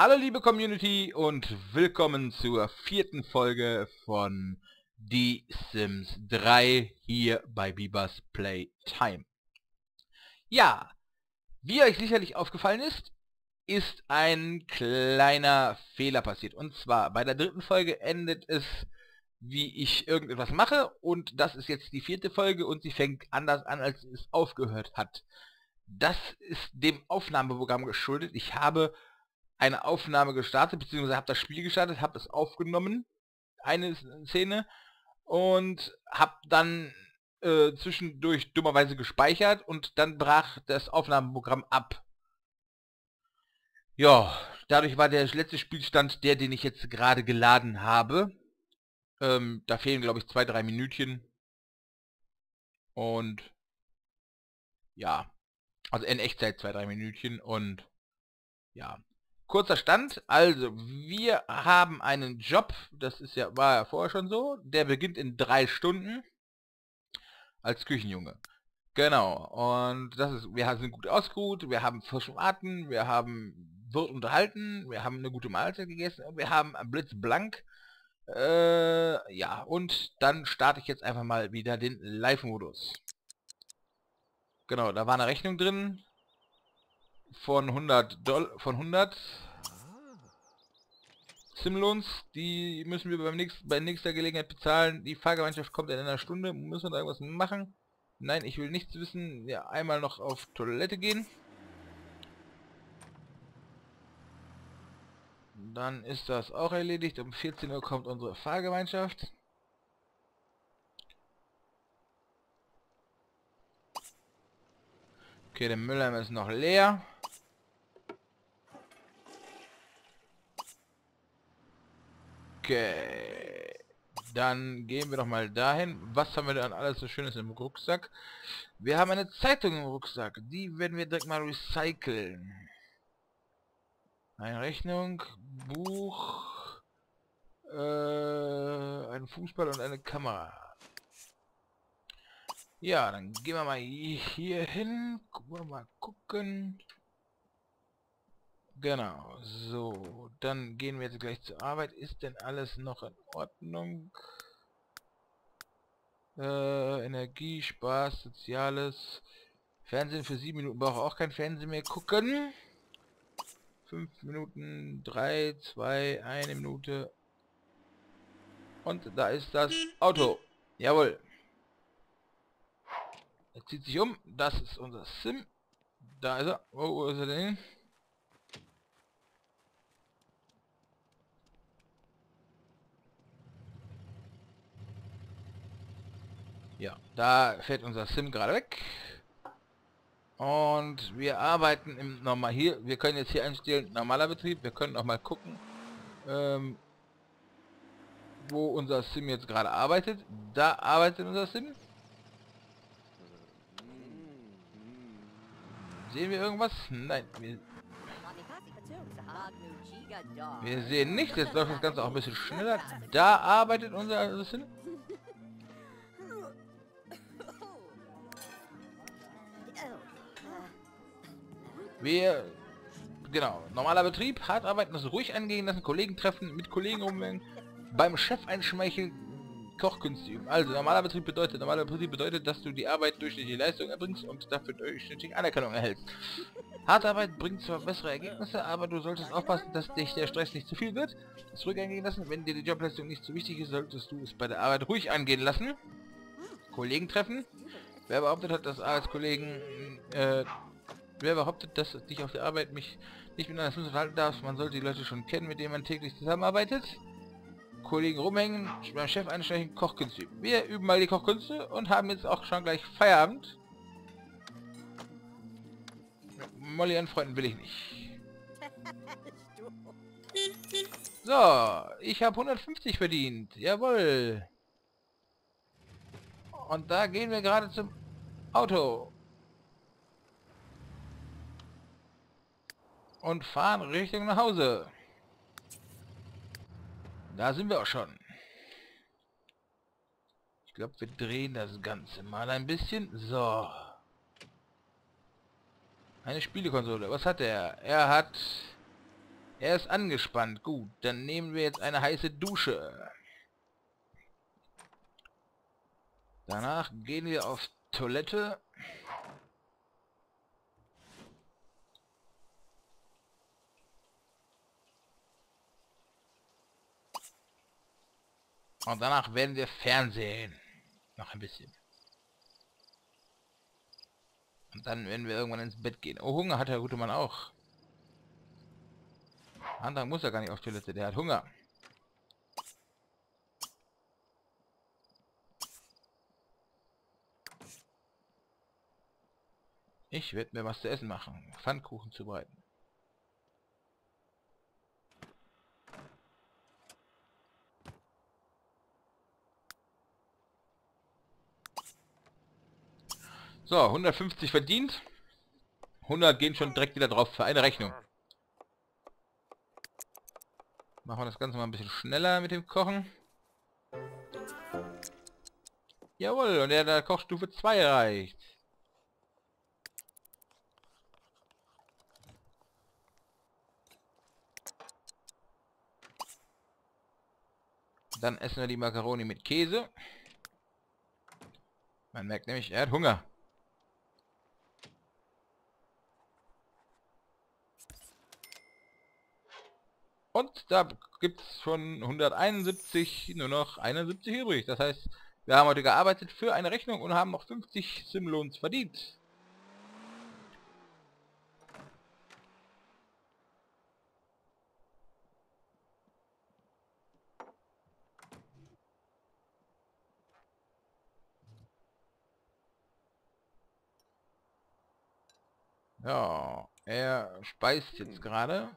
Hallo liebe Community und willkommen zur vierten Folge von The Sims 3 hier bei Bibas Playtime. Ja, wie euch sicherlich aufgefallen ist, ist ein kleiner Fehler passiert. Und zwar bei der dritten Folge endet es, wie ich irgendetwas mache und das ist jetzt die vierte Folge und sie fängt anders an, als es aufgehört hat. Das ist dem Aufnahmeprogramm geschuldet. Ich habe eine Aufnahme gestartet, beziehungsweise habe das Spiel gestartet, habe es aufgenommen, eine Szene, und habe dann äh, zwischendurch dummerweise gespeichert und dann brach das Aufnahmeprogramm ab. Ja, dadurch war der letzte Spielstand der, den ich jetzt gerade geladen habe. Ähm, da fehlen, glaube ich, zwei, drei Minütchen. Und ja, also in Echtzeit zwei, drei Minütchen und ja, kurzer Stand. Also, wir haben einen Job, das ist ja, war ja vorher schon so, der beginnt in drei Stunden als Küchenjunge. Genau, und das ist, wir sind gut ausgeruht, wir haben frischen Atem, wir haben wird unterhalten, wir haben eine gute Mahlzeit gegessen und wir haben blitzblank. Äh, ja, und dann starte ich jetzt einfach mal wieder den Live-Modus. Genau, da war eine Rechnung drin von 100 Dollar, von 100 Simlons, die müssen wir beim nächsten, bei nächster Gelegenheit bezahlen. Die Fahrgemeinschaft kommt in einer Stunde, müssen wir da irgendwas machen? Nein, ich will nichts wissen. Ja, einmal noch auf Toilette gehen. Dann ist das auch erledigt. Um 14 Uhr kommt unsere Fahrgemeinschaft. Okay, der Mülleimer ist noch leer. Okay. Dann gehen wir doch mal dahin. Was haben wir dann alles so Schönes im Rucksack? Wir haben eine Zeitung im Rucksack. Die werden wir direkt mal recyceln. Eine Rechnung, Buch, äh, ein Fußball und eine Kamera. Ja, dann gehen wir mal hier hin. Gucken wir mal gucken. Genau, so. Dann gehen wir jetzt gleich zur Arbeit. Ist denn alles noch in Ordnung? Äh, Energie, Spaß, Soziales. Fernsehen für sieben Minuten. Brauche auch kein Fernsehen mehr gucken. Fünf Minuten, drei, zwei, eine Minute. Und da ist das Auto. Jawohl. Er zieht sich um. Das ist unser Sim. Da ist er. Wo ist er denn? Ja, da fährt unser Sim gerade weg. Und wir arbeiten im normal hier. Wir können jetzt hier einstellen normaler Betrieb. Wir können auch mal gucken, ähm, wo unser Sim jetzt gerade arbeitet. Da arbeitet unser Sim. Sehen wir irgendwas? Nein. Wir, wir sehen nicht. Jetzt läuft das Ganze auch ein bisschen schneller. Da arbeitet unser Assistent. Wir, genau, normaler Betrieb, hart arbeiten, das ruhig angehen lassen, Kollegen treffen, mit Kollegen rumhängen, beim Chef einschmeicheln, Kochkünste üben. Also normaler Betrieb bedeutet, normaler Betrieb bedeutet, dass du die Arbeit durch die Leistung erbringst und dafür durchschnittlich Anerkennung erhältst. Harte Arbeit bringt zwar bessere Ergebnisse, aber du solltest aufpassen, dass dich der Stress nicht zu viel wird. Das ruhig angehen lassen. Wenn dir die Jobleistung nicht zu wichtig ist, solltest du es bei der Arbeit ruhig angehen lassen. Kollegen treffen. Wer behauptet hat, dass Arbeitskollegen, äh, wer behauptet, dass dich auf der Arbeit mich nicht mit einer Sims verhalten darfst, man sollte die Leute schon kennen, mit denen man täglich zusammenarbeitet. Kollegen rumhängen, beim Chef einsteigen, Kochkünste üben. Wir üben mal die Kochkünste und haben jetzt auch schon gleich Feierabend. Molly anfreunden will ich nicht. So, ich habe 150 verdient. Jawohl. Und da gehen wir gerade zum Auto. Und fahren Richtung nach Hause. Da sind wir auch schon. Ich glaube, wir drehen das Ganze mal ein bisschen. So. Eine Spielekonsole. Was hat er? Er hat Er ist angespannt. Gut, dann nehmen wir jetzt eine heiße Dusche. Danach gehen wir auf Toilette. Und danach werden wir Fernsehen. Noch ein bisschen. Und dann werden wir irgendwann ins Bett gehen. Oh, Hunger hat der gute Mann auch. Andere muss er gar nicht auf Toilette, der hat Hunger. Ich werde mir was zu essen machen. Pfannkuchen zubereiten. So, 150 verdient. 100 gehen schon direkt wieder drauf für eine Rechnung. Machen wir das Ganze mal ein bisschen schneller mit dem Kochen. Jawohl, und der, der Kochstufe 2 reicht. Dann essen wir die Macaroni mit Käse. Man merkt nämlich, er hat Hunger. Und da gibt es schon 171, nur noch 71 übrig. Das heißt, wir haben heute gearbeitet für eine Rechnung und haben noch 50 Simlons verdient. Ja, er speist jetzt gerade.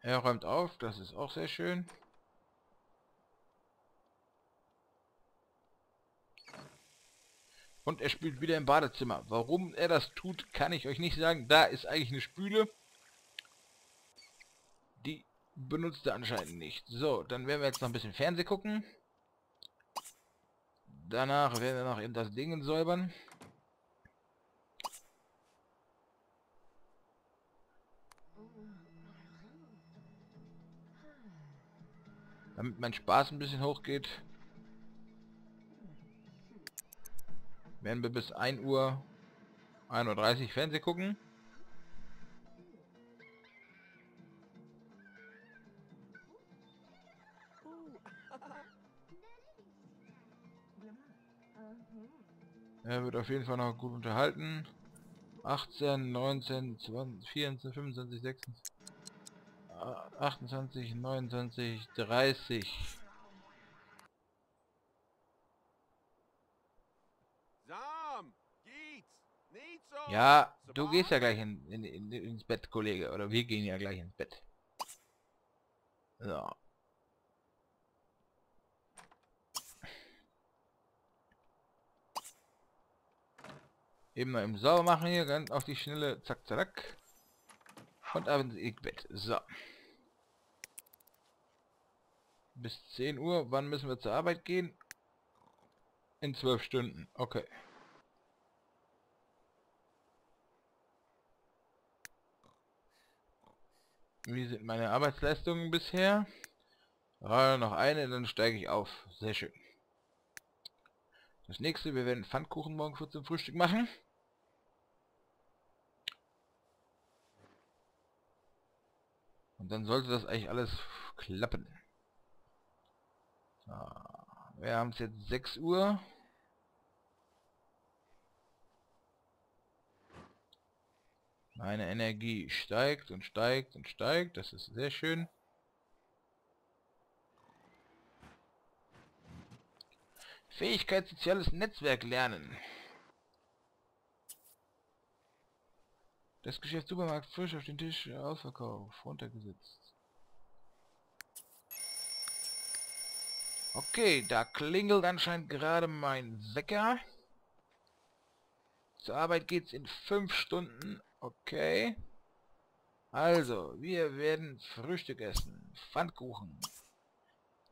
Er räumt auf, das ist auch sehr schön. Und er spielt wieder im Badezimmer. Warum er das tut, kann ich euch nicht sagen. Da ist eigentlich eine Spüle. Die benutzt er anscheinend nicht. So, dann werden wir jetzt noch ein bisschen Fernseh gucken. Danach werden wir noch eben das Ding säubern. Damit mein Spaß ein bisschen hochgeht. Werden wir bis 1 Uhr 1.30 Uhr Fernseh gucken. Er wird auf jeden Fall noch gut unterhalten. 18, 19, 20, 24, 25, 26, 28, 29, 30. Ja, du gehst ja gleich in, in, in, ins Bett, Kollege. Oder wir gehen ja gleich ins Bett. So. Eben mal im Sauber machen hier, ganz auf die Schnelle, zack, zack. Und ab ins Bett. So. Bis 10 Uhr. Wann müssen wir zur Arbeit gehen? In 12 Stunden. Okay. Wie sind meine Arbeitsleistungen bisher? Ah, noch eine, dann steige ich auf. Sehr schön. Das nächste, wir werden Pfannkuchen morgen für zum Frühstück machen. Und dann sollte das eigentlich alles klappen. So, wir haben es jetzt 6 Uhr. Meine Energie steigt und steigt und steigt. Das ist sehr schön. Fähigkeit soziales Netzwerk lernen. Das Geschäft Supermarkt frisch auf den Tisch Ausverkauf runtergesetzt. Okay, da klingelt anscheinend gerade mein Wecker. Zur Arbeit geht's in fünf Stunden. Okay. Also, wir werden Frühstück essen. Pfannkuchen.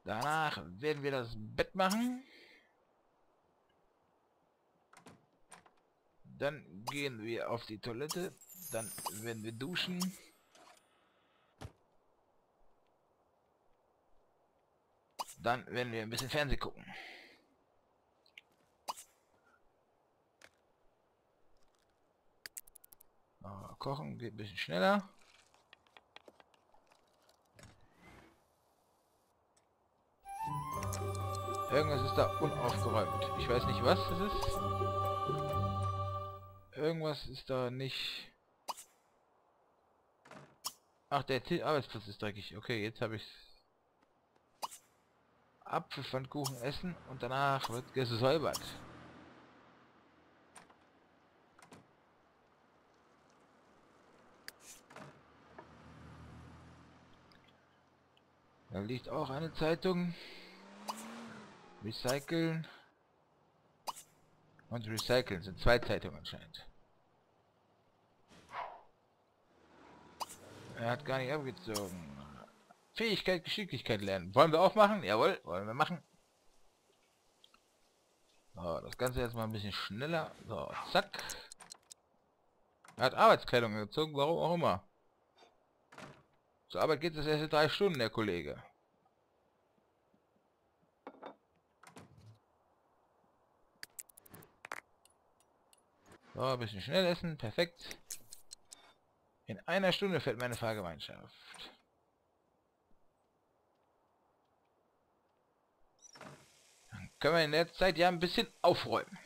Danach werden wir das Bett machen. Dann gehen wir auf die Toilette. Dann werden wir duschen. Dann werden wir ein bisschen Fernsehen gucken. Oh, kochen geht ein bisschen schneller. Irgendwas ist da unaufgeräumt. Ich weiß nicht, was es ist. Irgendwas ist da nicht... Ach, der Arbeitsplatz ist dreckig. Okay, jetzt habe ich Apfelpfannkuchen essen und danach wird gesäubert. Da liegt auch eine Zeitung. Recyceln. Und Recyceln sind zwei Zeitungen anscheinend. Er hat gar nicht abgezogen. Fähigkeit, Geschicklichkeit lernen. Wollen wir auch machen? Jawohl, wollen wir machen. So, das Ganze jetzt mal ein bisschen schneller. So, zack. Er hat Arbeitskleidung gezogen, warum auch immer. Zur Arbeit geht es erst drei Stunden, der Kollege. So, ein bisschen schnell essen, perfekt. In einer Stunde fährt meine Fahrgemeinschaft. Dann können wir in der Zeit ja ein bisschen aufräumen.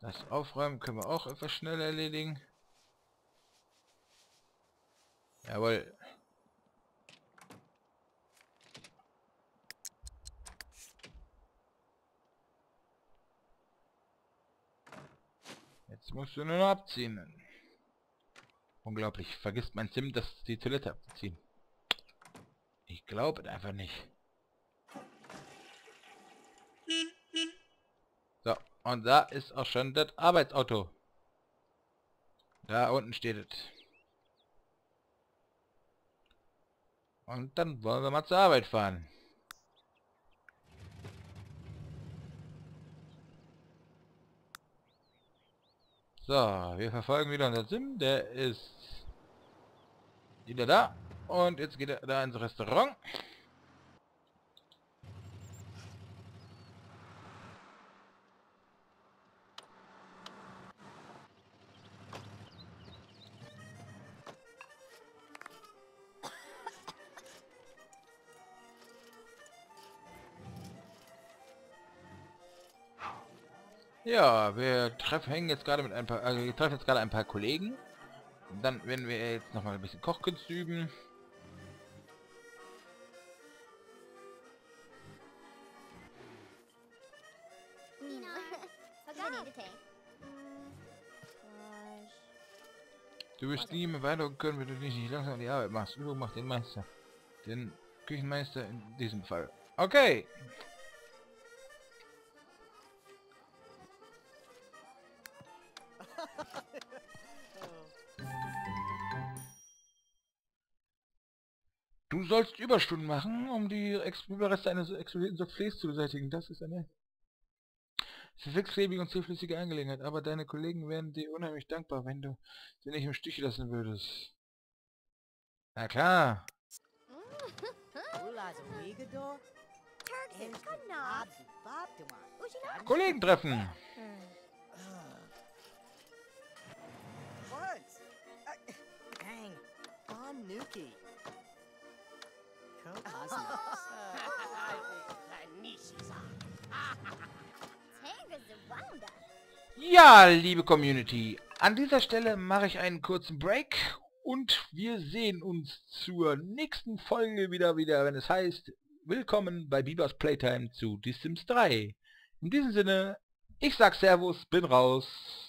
Das Aufräumen können wir auch etwas schneller erledigen. Jawohl. Jetzt musst du nur noch abziehen. Unglaublich. Vergisst mein Sim, das die Toilette abzuziehen. Ich glaube einfach nicht. So, und da ist auch schon das Arbeitsauto. Da unten steht es. Und dann wollen wir mal zur Arbeit fahren. So, wir verfolgen wieder unser Sim. Der ist wieder da. Und jetzt geht er da ins Restaurant. Ja, wir treffen hängen jetzt gerade mit ein paar, also wir treffen jetzt gerade ein paar Kollegen. Und dann werden wir jetzt noch mal ein bisschen Kochkünste üben. Du wirst nie mehr weiter können, wenn du nicht langsam die Arbeit machst. Übung macht den Meister. Den Küchenmeister in diesem Fall. Okay. Du sollst Überstunden machen, um die Überreste eines explodierten Soufflés zu beseitigen. Das ist eine sechslebige und zähflüssige Angelegenheit, aber deine Kollegen wären dir unheimlich dankbar, wenn du sie nicht im Stich lassen würdest. Na klar. Kollegen treffen. Nuki. Ja, liebe Community, an dieser Stelle mache ich einen kurzen Break und wir sehen uns zur nächsten Folge wieder, wieder, wenn es heißt, willkommen bei Bibers Playtime zu The Sims 3. In diesem Sinne, ich sag Servus, bin raus.